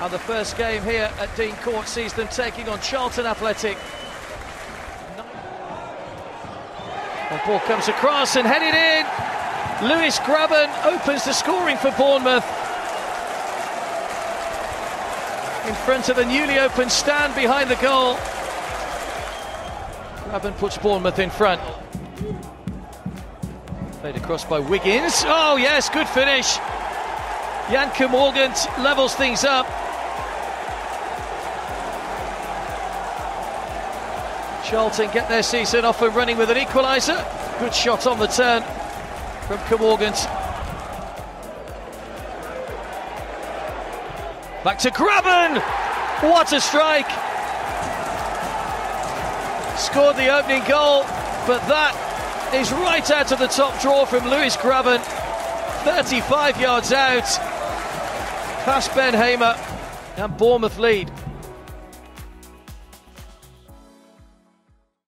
And the first game here at Dean Court sees them taking on Charlton Athletic. The ball comes across and headed in. Lewis Grabban opens the scoring for Bournemouth. In front of the newly opened stand behind the goal. Grabban puts Bournemouth in front. Played across by Wiggins. Oh, yes, good finish. Jan Morgan levels things up. Charlton get their season off and running with an equaliser. Good shot on the turn from Kermorgant. Back to Grabban! What a strike! Scored the opening goal, but that is right out of the top draw from Lewis Grabban. 35 yards out, past Ben Hamer, and Bournemouth lead.